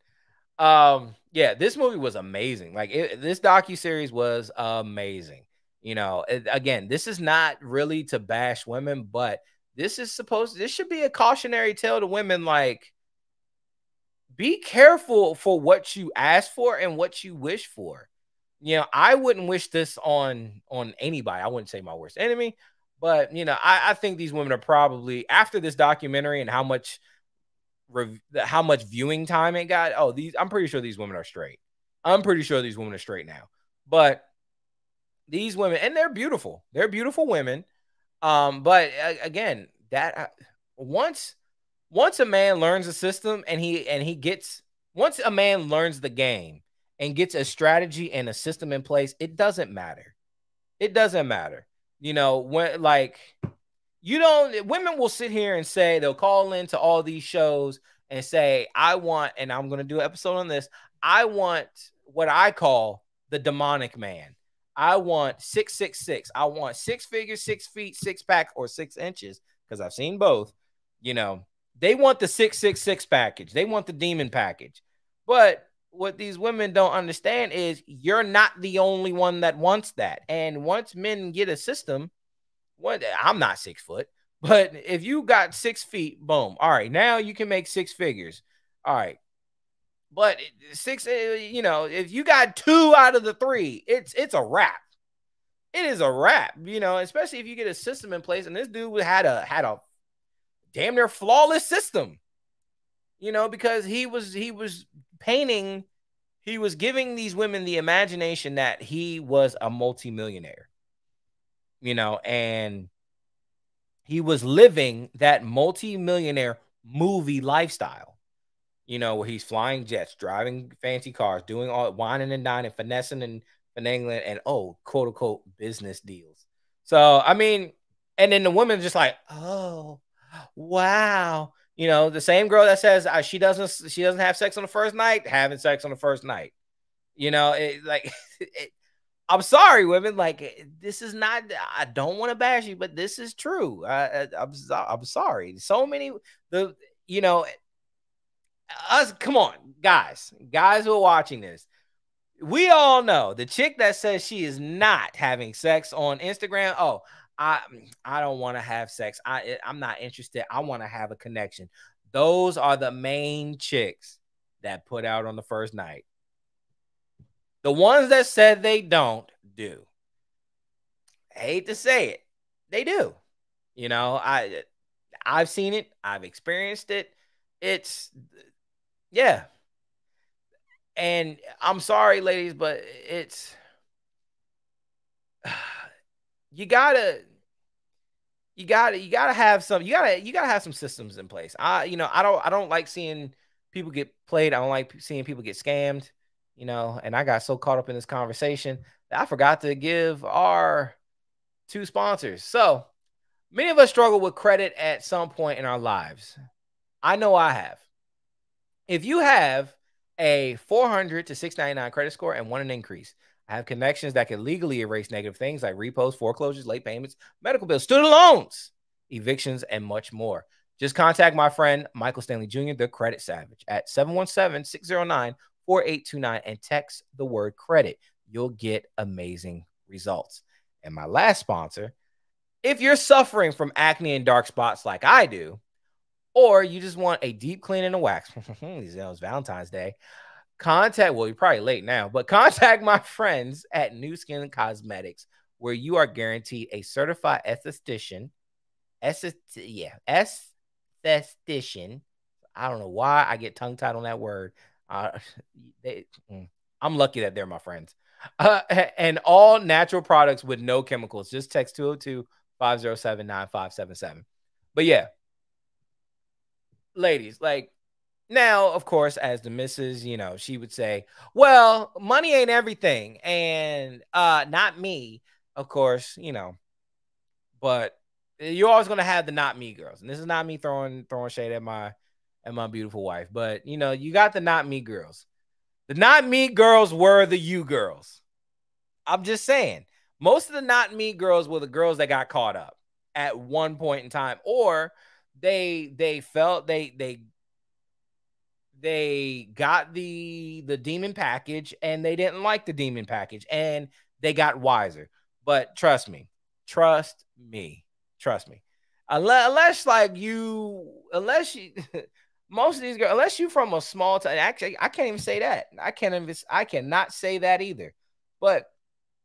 Um, yeah, this movie was amazing. Like it, this docu series was amazing. You know, it, again, this is not really to bash women, but this is supposed. This should be a cautionary tale to women. Like, be careful for what you ask for and what you wish for you know, I wouldn't wish this on on anybody. I wouldn't say my worst enemy, but you know, I, I think these women are probably after this documentary and how much how much viewing time it got. Oh, these I'm pretty sure these women are straight. I'm pretty sure these women are straight now. But these women, and they're beautiful. They're beautiful women. Um, but uh, again, that uh, once once a man learns the system and he and he gets once a man learns the game and gets a strategy and a system in place, it doesn't matter. It doesn't matter. You know, when like you don't women will sit here and say they'll call into all these shows and say, I want, and I'm gonna do an episode on this. I want what I call the demonic man. I want 666. I want six figures, six feet, six pack, or six inches, because I've seen both. You know, they want the 666 package, they want the demon package. But what these women don't understand is you're not the only one that wants that. And once men get a system, what I'm not six foot, but if you got six feet, boom. All right, now you can make six figures. All right. But six, eh, you know, if you got two out of the three, it's it's a wrap. It is a wrap, you know, especially if you get a system in place. And this dude had a had a damn near flawless system, you know, because he was he was painting, he was giving these women the imagination that he was a multimillionaire, you know, and he was living that multimillionaire movie lifestyle you know, where he's flying jets, driving fancy cars, doing all wining and dining, finessing and finagling, and oh, quote unquote business deals. So I mean, and then the woman just like, oh, wow, you know, the same girl that says uh, she doesn't she doesn't have sex on the first night, having sex on the first night. You know, it, like it, I'm sorry, women. Like this is not. I don't want to bash you, but this is true. I, I, I'm I'm sorry. So many the you know us come on guys guys who are watching this we all know the chick that says she is not having sex on instagram oh i i don't want to have sex. I i'm not interested. I want to have a connection. Those are the main chicks that put out on the first night. The ones that said they don't do. I hate to say it they do. You know i i've seen it i've experienced it. It's yeah. And I'm sorry, ladies, but it's you gotta you gotta you gotta have some you gotta you gotta have some systems in place. I you know I don't I don't like seeing people get played. I don't like seeing people get scammed. You know, and I got so caught up in this conversation that I forgot to give our two sponsors. So many of us struggle with credit at some point in our lives. I know I have. If you have a 400 to 699 credit score and want an increase, I have connections that can legally erase negative things like repos, foreclosures, late payments, medical bills, student loans, evictions, and much more. Just contact my friend Michael Stanley Jr., the Credit Savage, at 717 609 4829 and text the word credit. You'll get amazing results. And my last sponsor, if you're suffering from acne and dark spots like I do, or you just want a deep clean and a wax. was Valentine's Day. Contact, well, you're probably late now, but contact my friends at Nu Skin Cosmetics, where you are guaranteed a certified esthetician. Esthet- yeah, esthetician. I don't know why I get tongue tied on that word. Uh, they, mm, I'm lucky that they're my friends. Uh, and all natural products with no chemicals. Just text 202 507 9577. But yeah, ladies, like now, of course, as the missus, you know, she would say, Well, money ain't everything, and uh not me, of course, you know. But you're always gonna have the not me girls. And this is not me throwing throwing shade at my at my beautiful wife, but you know, you got the not me girls. The not me girls were the you girls. I'm just saying. Most of the not me girls were the girls that got caught up at one point in time, or they they felt they they they got the the demon package and they didn't like the demon package and they got wiser. But trust me, trust me, trust me. Unless, unless like you, unless you, most of these girls, unless you from a small town, actually, I can't even say that. I can't even, I cannot say that either. But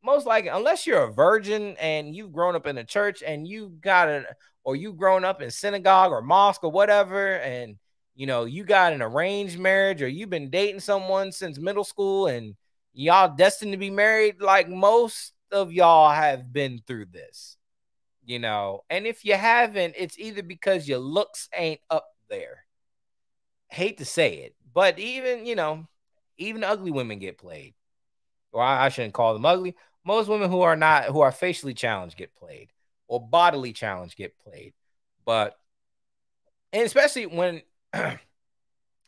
most likely, unless you're a virgin and you've grown up in a church and you got an or you grown up in synagogue or mosque or whatever, and you know, you got an arranged marriage or you've been dating someone since middle school and y'all destined to be married, like most of y'all have been through this. you know. And if you haven't, it's either because your looks ain't up there. Hate to say it, but even, you know, even ugly women get played. Or I, I shouldn't call them ugly. Most women who are not who are facially challenged get played or bodily challenged get played. But and especially when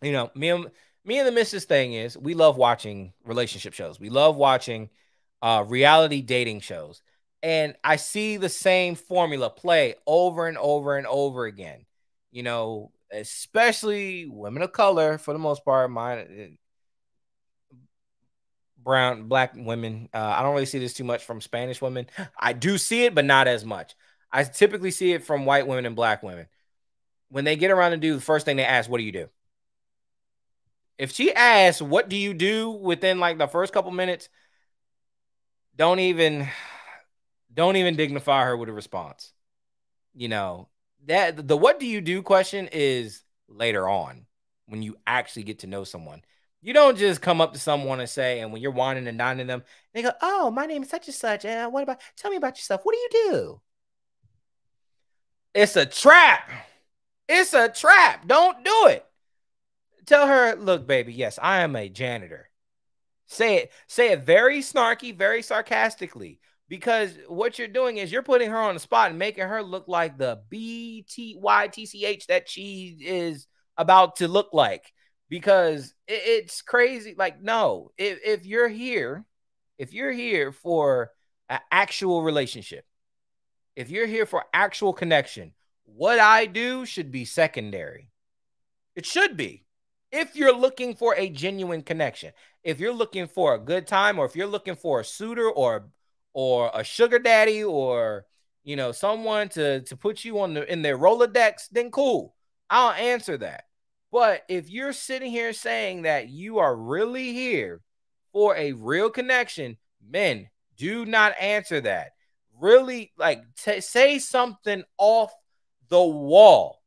you know, me and me and the missus thing is we love watching relationship shows. We love watching uh reality dating shows. And I see the same formula play over and over and over again. You know, especially women of color for the most part. Mine brown black women. Uh, I don't really see this too much from Spanish women. I do see it, but not as much. I typically see it from white women and black women. When they get around to do the first thing they ask, "What do you do?" If she asks, "What do you do?" within like the first couple minutes, don't even don't even dignify her with a response. You know that the "What do you do?" question is later on when you actually get to know someone. You don't just come up to someone and say, and when you're wining and dining them, they go, "Oh, my name is such and such, and what about? Tell me about yourself. What do you do?" It's a trap. It's a trap. Don't do it. Tell her, "Look, baby, yes, I am a janitor." Say it. Say it very snarky, very sarcastically, because what you're doing is you're putting her on the spot and making her look like the B T Y T C H that she is about to look like because it's crazy. Like, no, if, if you're here, if you're here for an actual relationship, if you're here for actual connection, what I do should be secondary. It should be. If you're looking for a genuine connection, if you're looking for a good time, or if you're looking for a suitor or or a sugar daddy, or you know someone to to put you on the in their Rolodex, then cool. I'll answer that. But if you're sitting here saying that you are really here for a real connection, men, do not answer that. Really, like, t- say something off the wall.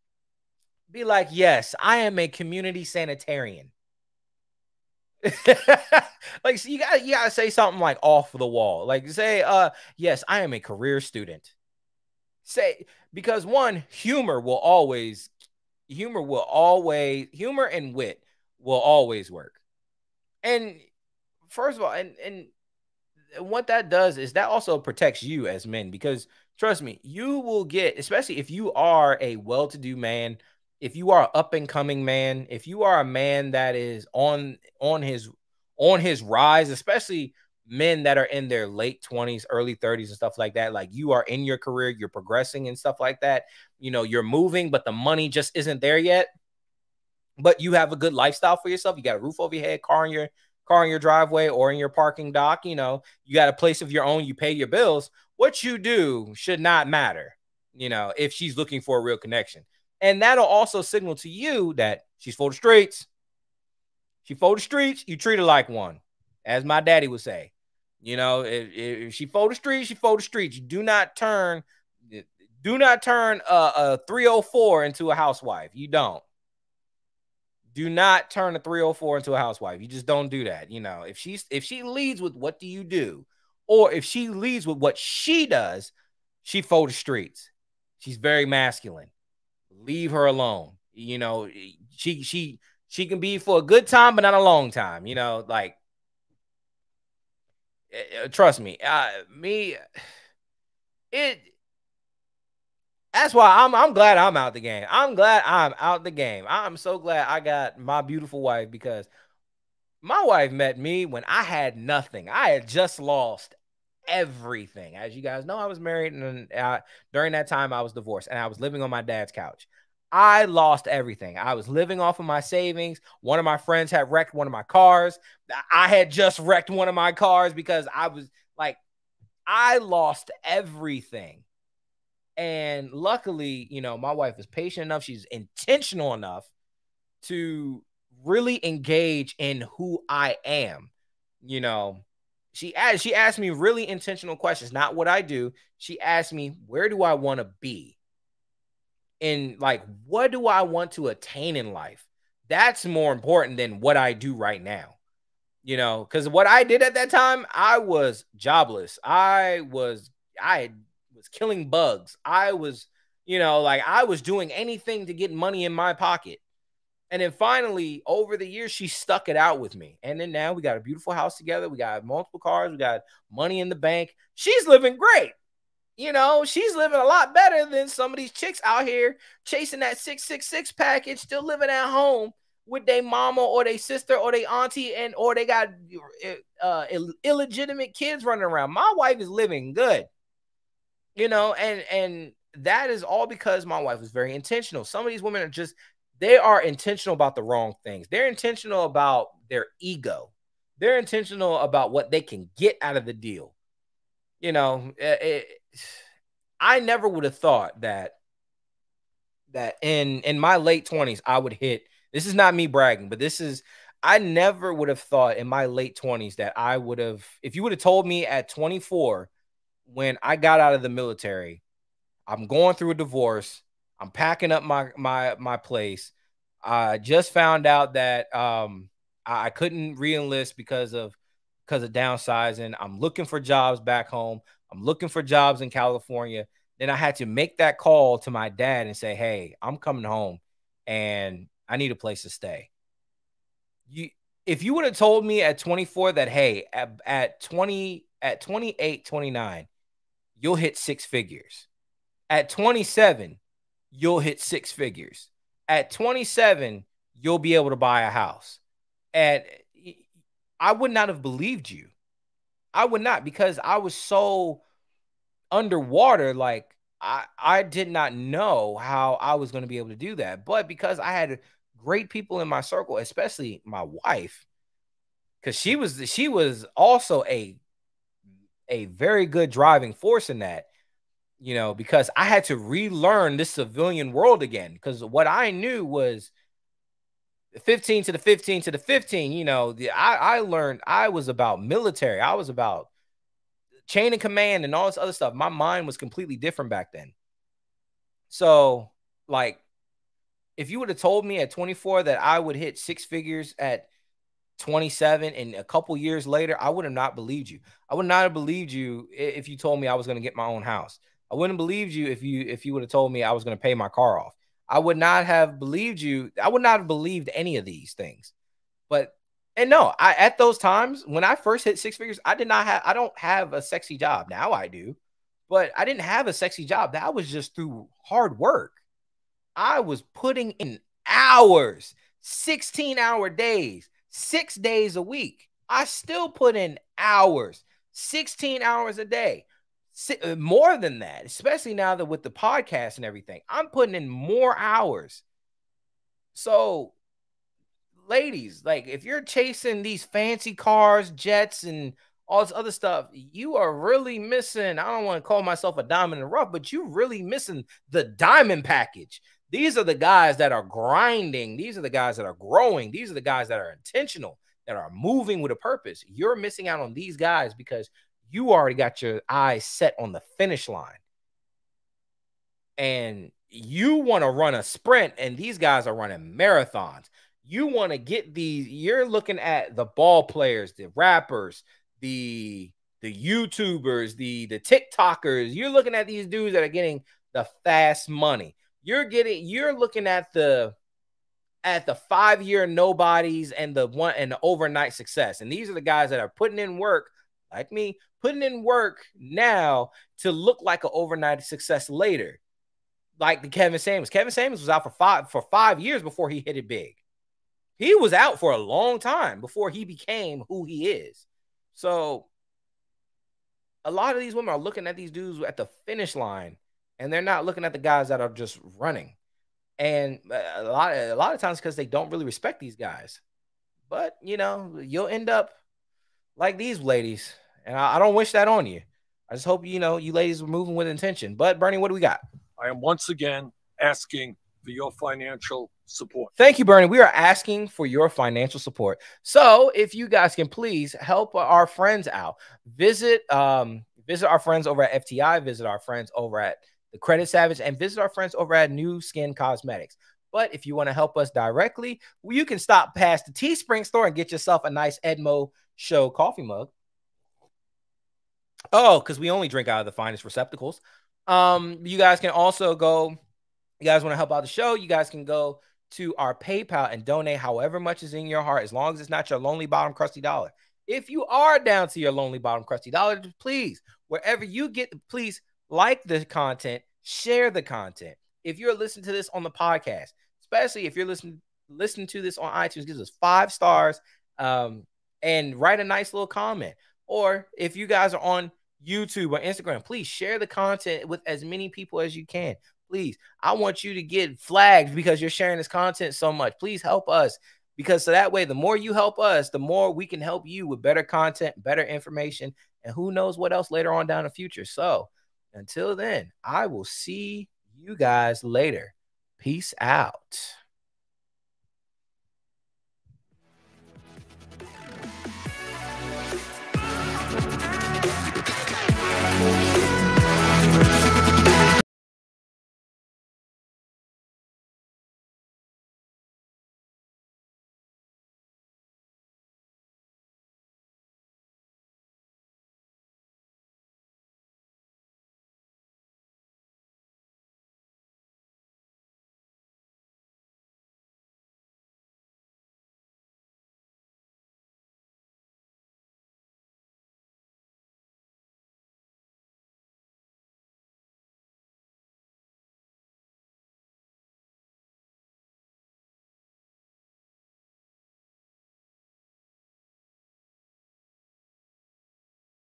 Be like, yes, I am a community sanitarian. like, so you got you gotta say something like off the wall. Like, say, uh, yes, I am a career student. Say because one, humor will always humor will always humor and wit will always work. And first of all, and and what that does is that also protects you as men because trust me, you will get, especially if you are a well-to-do man, if you are up and coming man, if you are a man that is on on his on his rise, especially men that are in their late 20s, early 30s, and stuff like that. Like you are in your career, you're progressing and stuff like that. You know, you're moving, but the money just isn't there yet. But you have a good lifestyle for yourself. You got a roof over your head, car in your car in your driveway or in your parking dock. You know, you got a place of your own, you pay your bills. What you do should not matter, you know, if she's looking for a real connection. And that'll also signal to you that she's for the streets. She for the streets, you treat her like one, as my daddy would say. You know, if, if she fold the streets, she fold the streets. You do not turn, do not turn a, a 304 into a housewife. You don't. Do not turn a 304 into a housewife. You just don't do that. You know, if she's if she leads with what do you do, or if she leads with what she does, she fold the streets. She's very masculine. Leave her alone. You know, she she she can be for a good time, but not a long time. You know, like uh, trust me, uh, me, it. That's why I'm. I'm glad I'm out the game. I'm glad I'm out the game. I'm so glad I got my beautiful wife because my wife met me when I had nothing. I had just lost everything. As you guys know, I was married, and uh, during that time, I was divorced, and I was living on my dad's couch. I lost everything. I was living off of my savings. One of my friends had wrecked one of my cars. I had just wrecked one of my cars because I was like, I lost everything. And luckily, you know, my wife is patient enough. She's intentional enough to really engage in who I am. You know, she asked, she asked me really intentional questions, not what I do. She asked me, where do I want to be? And like what do I want to attain in life? That's more important than what I do right now. You know, because what I did at that time, I was jobless. I was I was killing bugs. I was, you know, like I was doing anything to get money in my pocket. And then finally, over the years, she stuck it out with me. And then now we got a beautiful house together. We got multiple cars. We got money in the bank. She's living great. You know, she's living a lot better than some of these chicks out here chasing that 666 package, still living at home with their mama or their sister or their auntie, and or they got uh, Ill- illegitimate kids running around. My wife is living good, you know, and and that is all because my wife was very intentional. Some of these women are just they are intentional about the wrong things. They're intentional about their ego. They're intentional about what they can get out of the deal. You know, it, it, I never would have thought that that in in my late 20s I would hit this is not me bragging, but this is I never would have thought in my late 20s that I would have if you would have told me at 24 when I got out of the military, I'm going through a divorce, I'm packing up my my my place. I just found out that um I, couldn't reenlist because of because of downsizing. I'm looking for jobs back home. I'm looking for jobs in California. Then I had to make that call to my dad and say, "Hey, I'm coming home and I need a place to stay." You if you would have told me at 24 that hey, at, at 20 at 28, 29, you'll hit six figures. At 27, you'll hit six figures. At 27, you'll be able to buy a house. And I would not have believed you. I would not because I was so underwater. Like I, I did not know how I was going to be able to do that. But because I had great people in my circle, especially my wife, because she was she was also a a very good driving force in that you know, because I had to relearn this civilian world again. Because what I knew was 15 to the 15 to the 15, you know, the, I, I learned I was about military, I was about chain of command and all this other stuff. My mind was completely different back then. So, like, if you would have told me at 24 that I would hit six figures at 27 and a couple years later, I would have not believed you. I would not have believed you if you told me I was going to get my own house. I wouldn't believed you if you if you would have told me I was going to pay my car off. I would not have believed you. I would not have believed any of these things. But and no, I at those times when I first hit six figures, I did not have I don't have a sexy job. Now I do. But I didn't have a sexy job. That was just through hard work. I was putting in hours, 16 hour days, 6 days a week. I still put in hours, 16 hours a day. Uh, more than that, especially now that with the podcast and everything, I'm putting in more hours. So, ladies, like if you're chasing these fancy cars, jets, and all this other stuff, you are really missing. I don't want to call myself a diamond in the rough, but you're really missing the diamond package. These are the guys that are grinding. These are the guys that are growing. These are the guys that are intentional, that are moving with a purpose. You're missing out on these guys because you already got your eyes set on the finish line. And you want to run a sprint, and these guys are running marathons. You want to get these, you're looking at the ball players, the rappers, the the YouTubers, the the TikTokers. You're looking at these dudes that are getting the fast money. You're getting you're looking at the at the five year nobodies and the one and the overnight success. And these are the guys that are putting in work like me, putting in work now to look like an overnight success later. Like the Kevin Samuels. Kevin Samuels was out for five for five years before he hit it big. He was out for a long time before he became who he is. So a lot of these women are looking at these dudes at the finish line and they're not looking at the guys that are just running. And uh, a lot, a lot of times because they don't really respect these guys. But you know, you'll end up like these ladies and I, I don't wish that on you. I just hope you know you ladies were moving with intention. But Bernie, what do we got? I am once again asking for your financial support. Thank you, Bernie. We are asking for your financial support. So if you guys can please help our friends out, visit um visit our friends over at FTI, visit our friends over at the Credit Savage, and visit our friends over at Nu Skin Cosmetics. But if you want to help us directly, you can stop past the Teespring store and get yourself a nice Edmo Show coffee mug. Oh, because we only drink out of the finest receptacles. Um, you guys can also go. You guys want to help out the show? You guys can go to our PayPal and donate however much is in your heart, as long as it's not your lonely bottom crusty dollar. If you are down to your lonely bottom crusty dollar, please, wherever you get, please like the content, share the content. If you're listening to this on the podcast, especially if you're listening listening to this on iTunes, gives us five stars um, and write a nice little comment. Or if you guys are on YouTube or Instagram, please share the content with as many people as you can. Please, I want you to get flagged because you're sharing this content so much. Please help us because so that way, the more you help us, the more we can help you with better content, better information, and who knows what else later on down the future. So until then, I will see you guys later. Peace out.